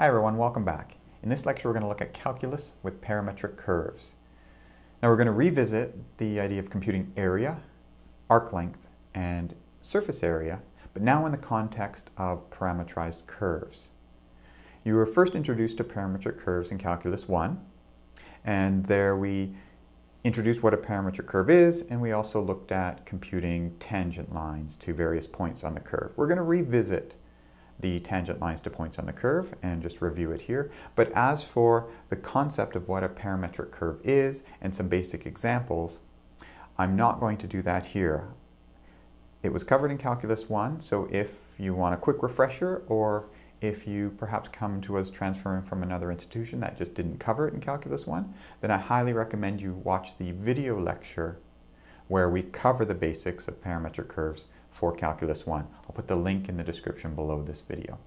Hi everyone, welcome back. In this lecture we're going to look at calculus with parametric curves. Now we're going to revisit the idea of computing area, arc length, and surface area, but now in the context of parametrized curves. You were first introduced to parametric curves in Calculus 1, and there we introduced what a parametric curve is, and we also looked at computing tangent lines to various points on the curve. We're going to revisit the tangent lines to points on the curve and just review it here. But as for the concept of what a parametric curve is and some basic examples, I'm not going to do that here. It was covered in Calculus 1, so if you want a quick refresher or if you perhaps come to us transferring from another institution that just didn't cover it in Calculus 1, then I highly recommend you watch the video lecture where we cover the basics of parametric curves for Calculus 1. I'll put the link in the description below this video.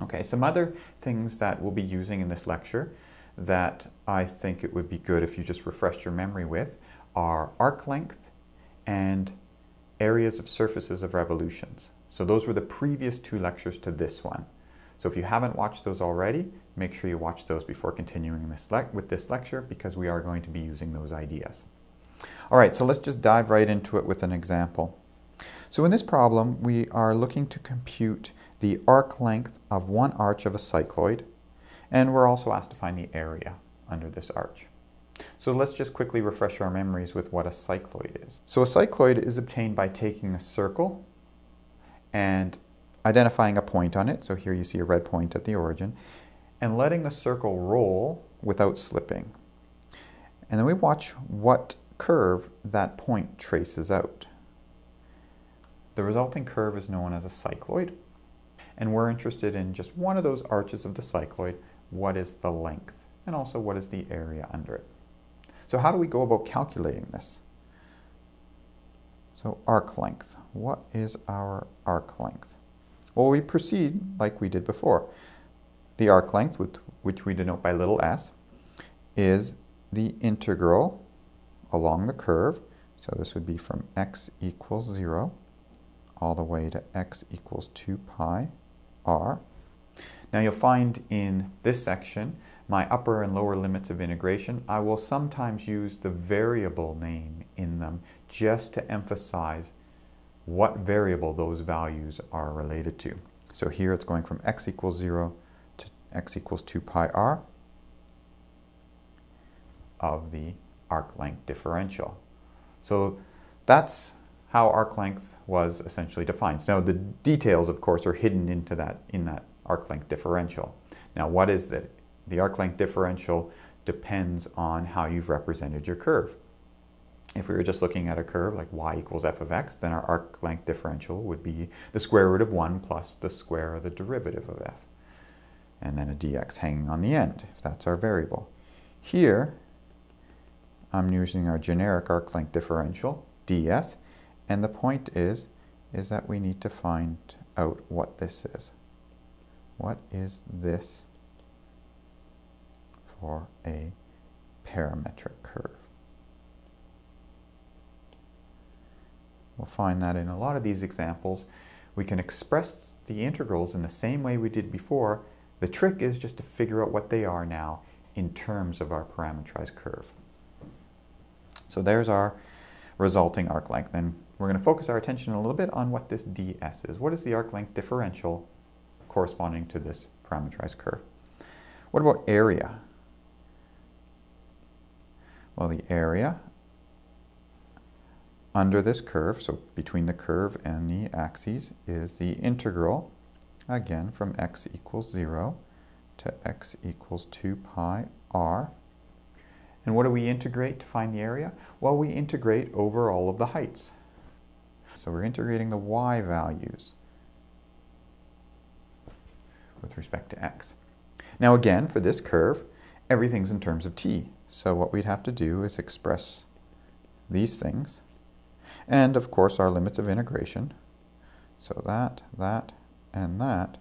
Okay, some other things that we'll be using in this lecture that I think it would be good if you just refreshed your memory with are arc length and areas of surfaces of revolutions. So those were the previous two lectures to this one. So if you haven't watched those already, make sure you watch those before continuing this with this lecture because we are going to be using those ideas. All right, so let's just dive right into it with an example. So in this problem, we are looking to compute the arc length of one arch of a cycloid, and we're also asked to find the area under this arch. So let's just quickly refresh our memories with what a cycloid is. So a cycloid is obtained by taking a circle and identifying a point on it, so here you see a red point at the origin, and letting the circle roll without slipping. And then we watch what curve that point traces out. The resulting curve is known as a cycloid, and we're interested in just one of those arches of the cycloid, what is the length, and also what is the area under it. So how do we go about calculating this? So arc length, what is our arc length? Well, we proceed like we did before. The arc length, which we denote by little s, is the integral along the curve. So this would be from x equals 0 all the way to x equals 2 pi r. Now you'll find in this section my upper and lower limits of integration. I will sometimes use the variable name in them just to emphasize what variable those values are related to. So here it's going from x equals 0 to x equals 2 pi r of the arc length differential. So that's how arc length was essentially defined. Now the details, of course, are hidden into that in that arc length differential. Now what is that? The arc length differential depends on how you've represented your curve. If we were just looking at a curve like y equals f of x, then our arc length differential would be the square root of 1 plus the square of the derivative of f. And then a dx hanging on the end, if that's our variable. Here, I'm using our generic arc length differential, ds, and the point is, is that we need to find out what this is. What is this for a parametric curve? We'll find that in a lot of these examples, we can express the integrals in the same way we did before. The trick is just to figure out what they are now in terms of our parametrized curve. So there's our resulting arc length. And we're going to focus our attention a little bit on what this ds is. What is the arc length differential corresponding to this parameterized curve? What about area? Well, the area under this curve, so between the curve and the axes, is the integral, again, from x equals 0 to x equals 2 pi r and what do we integrate to find the area? Well, we integrate over all of the heights. So we're integrating the y values with respect to x. Now again, for this curve, everything's in terms of t. So what we'd have to do is express these things. And of course our limits of integration. So that, that, and that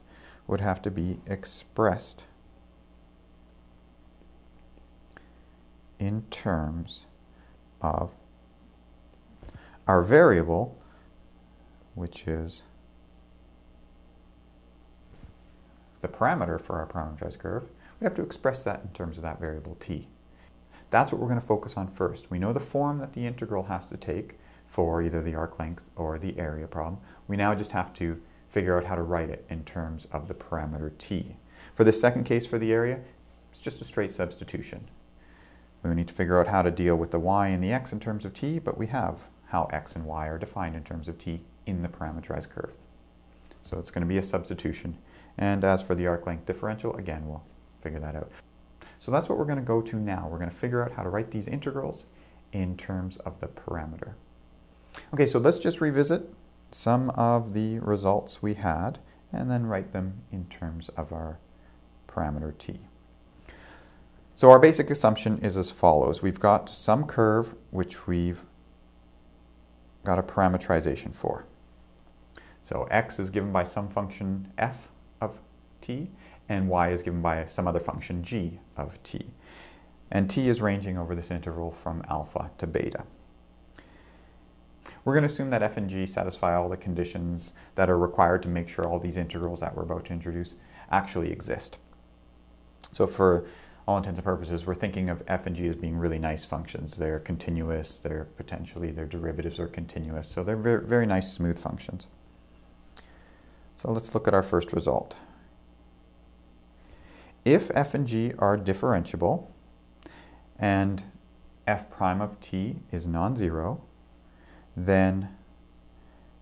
would have to be expressed in terms of our variable, which is the parameter for our parameterized curve, we'd have to express that in terms of that variable t. That's what we're going to focus on first. We know the form that the integral has to take for either the arc length or the area problem. We now just have to figure out how to write it in terms of the parameter t. For the second case for the area, it's just a straight substitution. We need to figure out how to deal with the y and the x in terms of t, but we have how x and y are defined in terms of t in the parameterized curve. So it's going to be a substitution. And as for the arc length differential, again, we'll figure that out. So that's what we're going to go to now. We're going to figure out how to write these integrals in terms of the parameter. Okay, so let's just revisit some of the results we had and then write them in terms of our parameter t. So our basic assumption is as follows. We've got some curve which we've got a parameterization for. So x is given by some function f of t, and y is given by some other function g of t. And t is ranging over this interval from alpha to beta. We're going to assume that f and g satisfy all the conditions that are required to make sure all these integrals that we're about to introduce actually exist. So for all intents and purposes, we're thinking of f and g as being really nice functions. They're continuous, they're potentially, their derivatives are continuous, so they're very, very nice smooth functions. So let's look at our first result. If f and g are differentiable and f prime of t is non-zero, then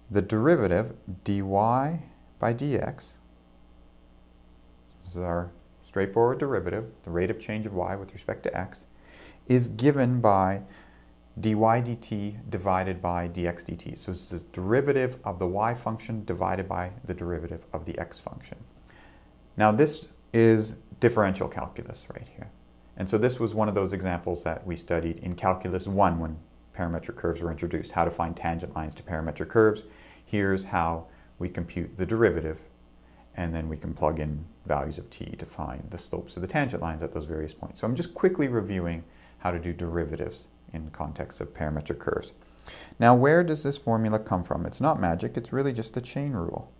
the derivative dy by dx, this is our straightforward derivative, the rate of change of y with respect to x, is given by dy dt divided by dx dt. So it's the derivative of the y function divided by the derivative of the x function. Now this is differential calculus right here. And so this was one of those examples that we studied in Calculus 1 when parametric curves were introduced, how to find tangent lines to parametric curves. Here's how we compute the derivative, and then we can plug in values of t to find the slopes of the tangent lines at those various points. So I'm just quickly reviewing how to do derivatives in context of parametric curves. Now where does this formula come from? It's not magic, it's really just the chain rule.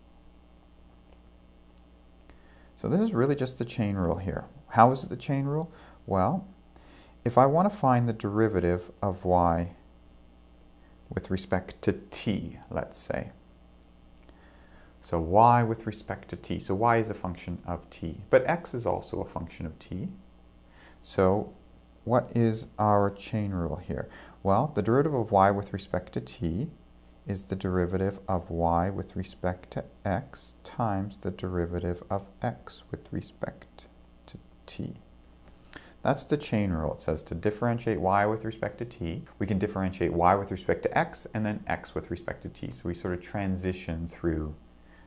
So this is really just the chain rule here. How is it the chain rule? Well, if I want to find the derivative of y with respect to t, let's say. So y with respect to t. So y is a function of t, but x is also a function of t. So what is our chain rule here? Well, the derivative of y with respect to t is the derivative of y with respect to x times the derivative of x with respect to t. That's the chain rule. It says to differentiate y with respect to t, we can differentiate y with respect to x and then x with respect to t. So we sort of transition through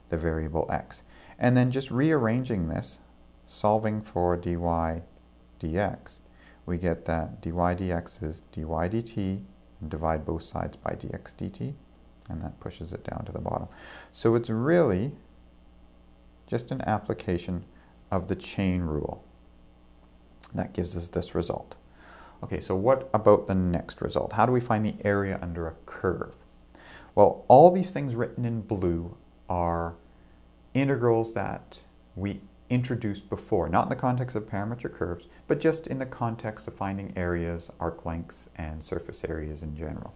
the variable x. And then just rearranging this, solving for dy dx, we get that dy dx is dy dt, and divide both sides by dx dt, and that pushes it down to the bottom. So it's really just an application of the chain rule. That gives us this result. Okay, so what about the next result? How do we find the area under a curve? Well, all these things written in blue are integrals that we introduced before, not in the context of parametric curves, but just in the context of finding areas, arc lengths, and surface areas in general.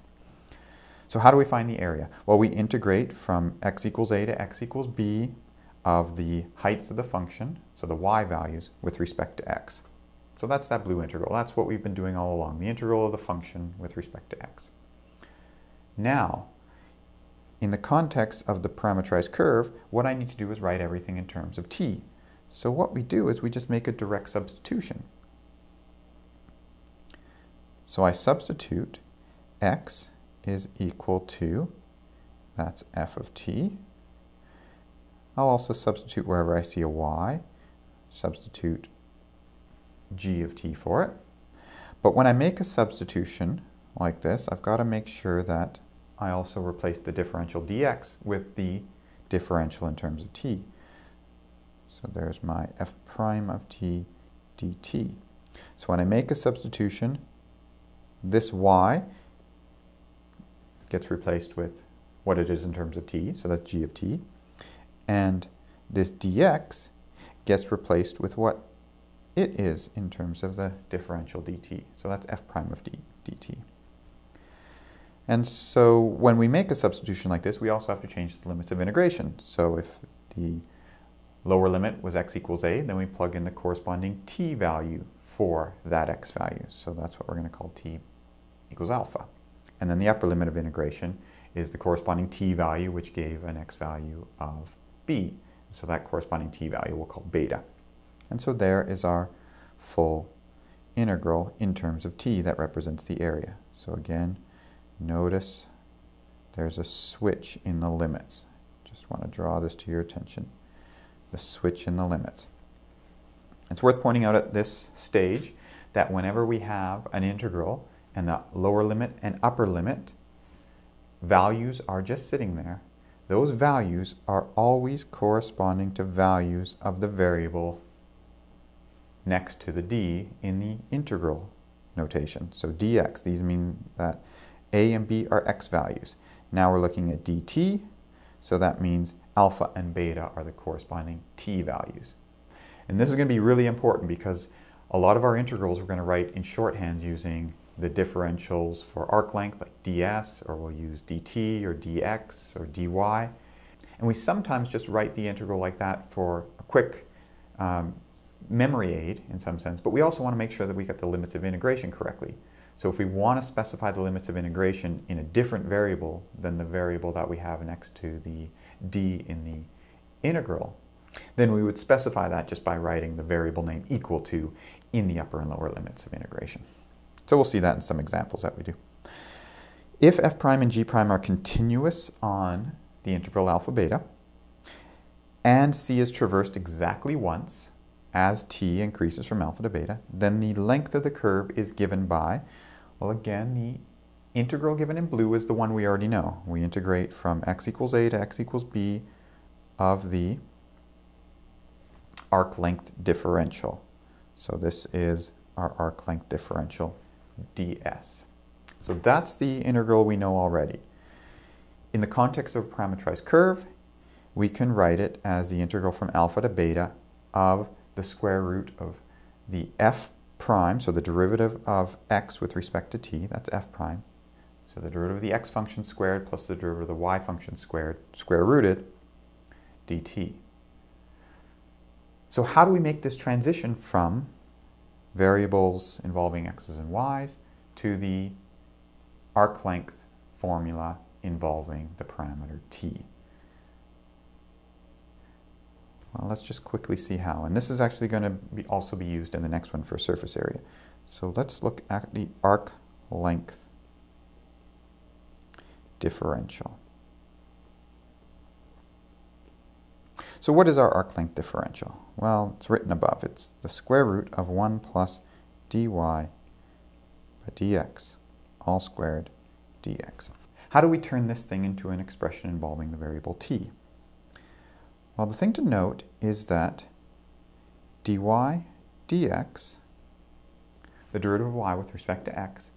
So how do we find the area? Well, we integrate from x equals a to x equals b of the heights of the function, so the y values, with respect to x. So that's that blue integral. That's what we've been doing all along, the integral of the function with respect to x. Now, in the context of the parameterized curve, what I need to do is write everything in terms of t. So what we do is we just make a direct substitution. So I substitute x is equal to, that's f of t. I'll also substitute wherever I see a y, substitute g of t for it. But when I make a substitution like this, I've got to make sure that I also replace the differential dx with the differential in terms of t. So there's my f prime of t dt. So when I make a substitution, this y gets replaced with what it is in terms of t, so that's g of t. And this dx gets replaced with what it is in terms of the differential dt. So that's f prime of d, dt. And so when we make a substitution like this, we also have to change the limits of integration. So if the lower limit was x equals a, then we plug in the corresponding t value for that x value. So that's what we're going to call t equals alpha. And then the upper limit of integration is the corresponding t value, which gave an x value of b. So that corresponding t value we'll call beta. And so there is our full integral in terms of t that represents the area. So again, notice there's a switch in the limits. Just want to draw this to your attention. The switch in the limits. It's worth pointing out at this stage that whenever we have an integral and the lower limit and upper limit values are just sitting there, those values are always corresponding to values of the variable next to the d in the integral notation. So dx, these mean that a and b are x values. Now we're looking at dt, so that means alpha and beta are the corresponding t values. And this is going to be really important because a lot of our integrals we're going to write in shorthand using the differentials for arc length like ds, or we'll use dt or dx or dy. And we sometimes just write the integral like that for a quick um, memory aid in some sense, but we also want to make sure that we get the limits of integration correctly. So if we want to specify the limits of integration in a different variable than the variable that we have next to the d in the integral, then we would specify that just by writing the variable name equal to in the upper and lower limits of integration. So we'll see that in some examples that we do. If f prime and g prime are continuous on the interval alpha beta, and c is traversed exactly once as t increases from alpha to beta, then the length of the curve is given by well, again, the integral given in blue is the one we already know. We integrate from x equals a to x equals b of the arc length differential. So this is our arc length differential ds. So that's the integral we know already. In the context of a parametrized curve, we can write it as the integral from alpha to beta of the square root of the f prime, so the derivative of x with respect to t, that's f prime. So the derivative of the x function squared plus the derivative of the y function squared, square rooted, dt. So how do we make this transition from variables involving x's and y's to the arc length formula involving the parameter t? Well, let's just quickly see how. And this is actually going to be also be used in the next one for surface area. So let's look at the arc length differential. So what is our arc length differential? Well, it's written above. It's the square root of 1 plus dy by dx, all squared dx. How do we turn this thing into an expression involving the variable t? Well, the thing to note is that dy dx, the derivative of y with respect to x,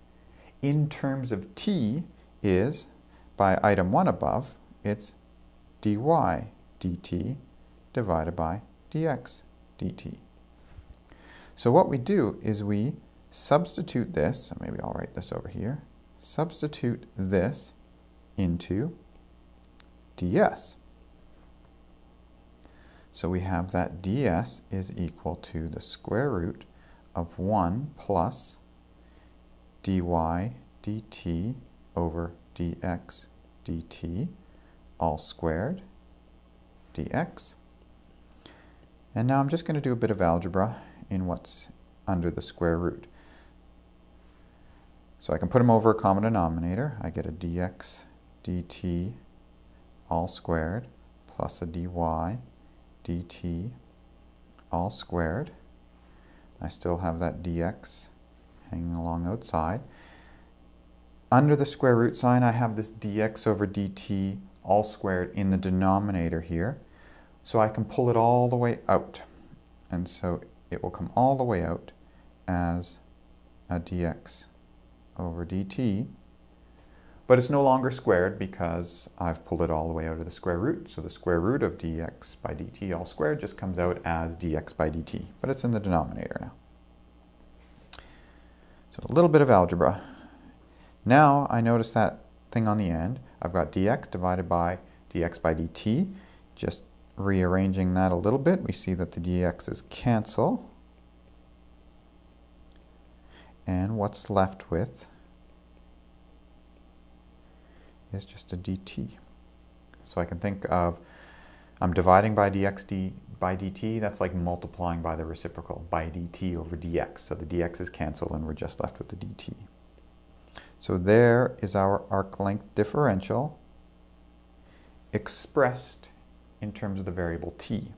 in terms of t is, by item 1 above, it's dy dt divided by dx dt. So what we do is we substitute this, so maybe I'll write this over here, substitute this into ds. So we have that ds is equal to the square root of 1 plus dy dt over dx dt all squared dx. And now I'm just going to do a bit of algebra in what's under the square root. So I can put them over a common denominator. I get a dx dt all squared plus a dy dt all squared. I still have that dx hanging along outside. Under the square root sign, I have this dx over dt all squared in the denominator here. So I can pull it all the way out. And so it will come all the way out as a dx over dt, but it's no longer squared because I've pulled it all the way out of the square root. So the square root of dx by dt all squared just comes out as dx by dt, but it's in the denominator now. So a little bit of algebra. Now I notice that thing on the end. I've got dx divided by dx by dt. Just rearranging that a little bit, we see that the dx's cancel. And what's left with is just a dt. So I can think of, I'm dividing by dx d, by dt, that's like multiplying by the reciprocal, by dt over dx. So the dx is canceled and we're just left with the dt. So there is our arc length differential expressed in terms of the variable t.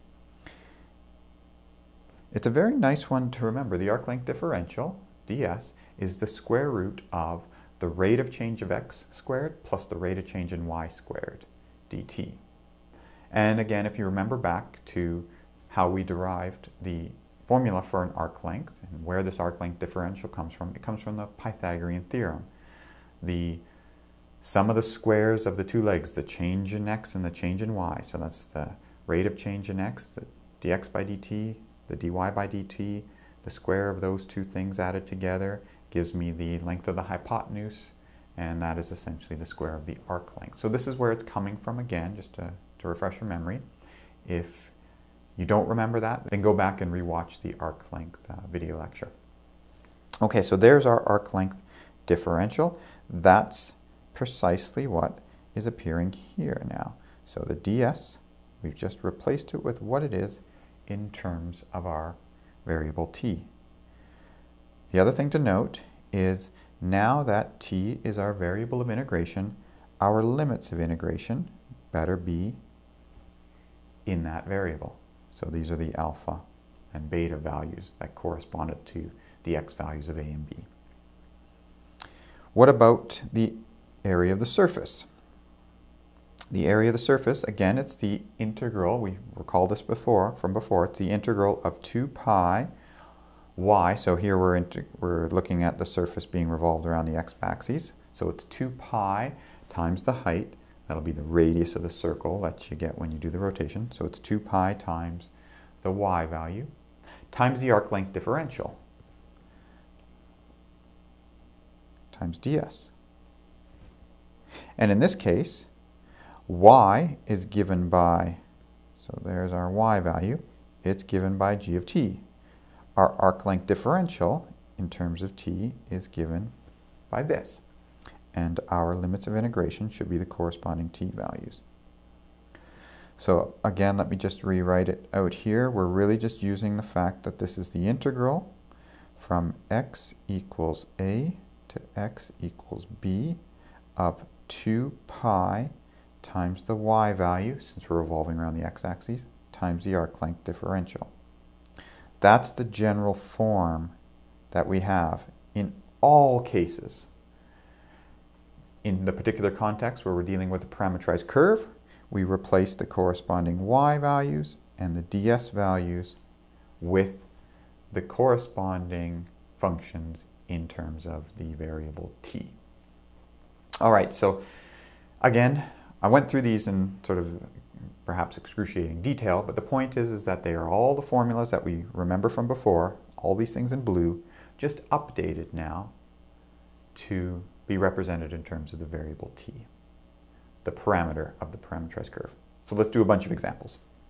It's a very nice one to remember. The arc length differential, ds, is the square root of the rate of change of x squared plus the rate of change in y squared, dt. And again, if you remember back to how we derived the formula for an arc length and where this arc length differential comes from, it comes from the Pythagorean theorem. The sum of the squares of the two legs, the change in x and the change in y. So that's the rate of change in x, the dx by dt, the dy by dt, the square of those two things added together gives me the length of the hypotenuse, and that is essentially the square of the arc length. So this is where it's coming from again, just to, to refresh your memory. If you don't remember that, then go back and rewatch the arc length uh, video lecture. Okay, so there's our arc length differential. That's precisely what is appearing here now. So the ds, we've just replaced it with what it is in terms of our variable t. The other thing to note is now that t is our variable of integration, our limits of integration better be in that variable. So these are the alpha and beta values that corresponded to the x values of a and b. What about the area of the surface? The area of the surface, again, it's the integral, we recall this before, from before, it's the integral of 2 pi y, so here we're, we're looking at the surface being revolved around the x-axis. So it's 2 pi times the height, that'll be the radius of the circle that you get when you do the rotation. So it's 2 pi times the y value, times the arc length differential, times ds. And in this case, y is given by, so there's our y value, it's given by g of t. Our arc length differential in terms of t is given by this. And our limits of integration should be the corresponding t values. So again, let me just rewrite it out here. We're really just using the fact that this is the integral from x equals a to x equals b of 2 pi times the y value, since we're revolving around the x-axis, times the arc length differential. That's the general form that we have in all cases. In the particular context where we're dealing with a parametrized curve, we replace the corresponding y values and the ds values with the corresponding functions in terms of the variable t. All right, so again, I went through these in sort of perhaps excruciating detail, but the point is, is that they are all the formulas that we remember from before, all these things in blue, just updated now to be represented in terms of the variable t, the parameter of the parameterized curve. So let's do a bunch of examples.